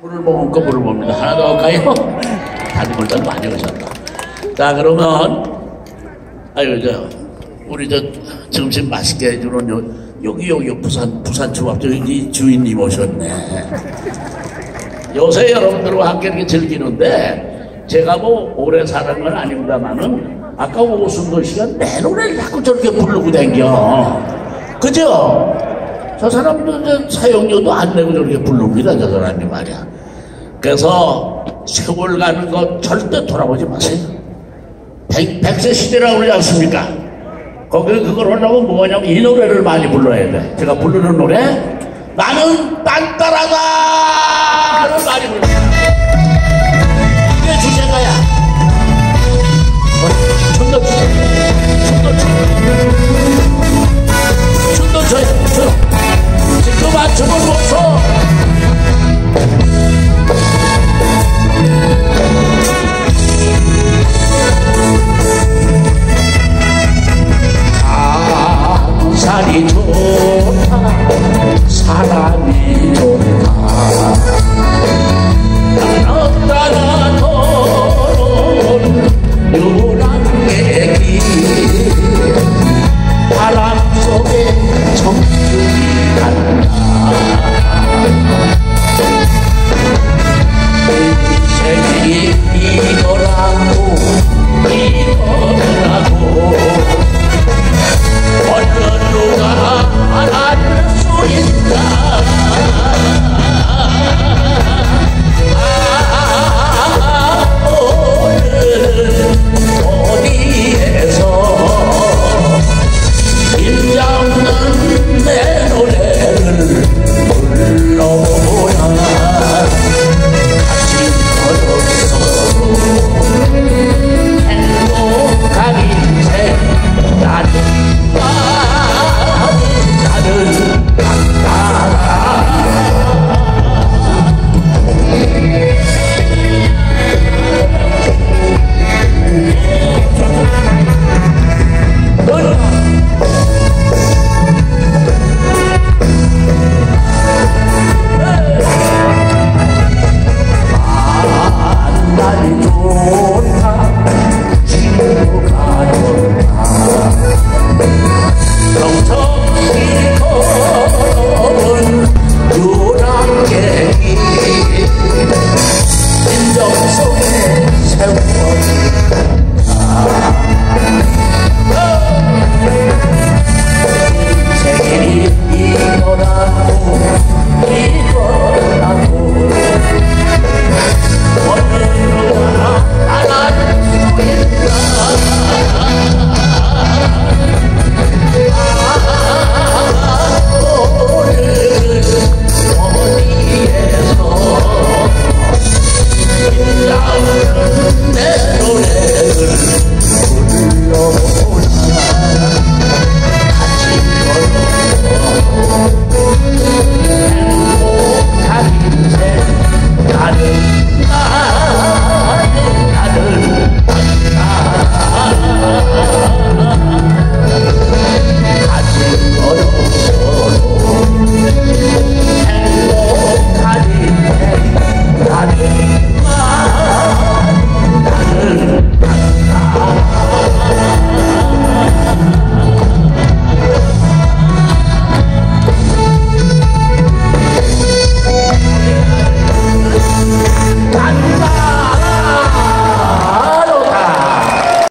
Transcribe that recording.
물을 먹은 거 물어봅니다. 하나 더 할까요? 다짐을 좀 많이 하셨다. 자, 그러면, 아유, 저, 우리 저, 점심 맛있게 해주는 요, 여기, 여기, 부산, 부산 초밥집 이 주인님 오셨네. 요새 여러분들과 함께 이렇게 즐기는데, 제가 뭐 오래 사는 건 아닙니다만은, 아까 오순도 씨가 내 노래를 자꾸 저렇게 부르고 댕겨. 그죠? 저 사람도 이제 사용료도 안 내고 저렇게 부릅니다. 저 사람이 말이야. 그래서 세월 가는 거 절대 돌아보지 마세요. 백, 백세 시대라고 그러지 않습니까? 거기 그걸 하려면 뭐냐면 이 노래를 많이 불러야 돼. 제가 부르는 노래 나는 딴따라다를 많이 불러. 살이 좋다. 사랑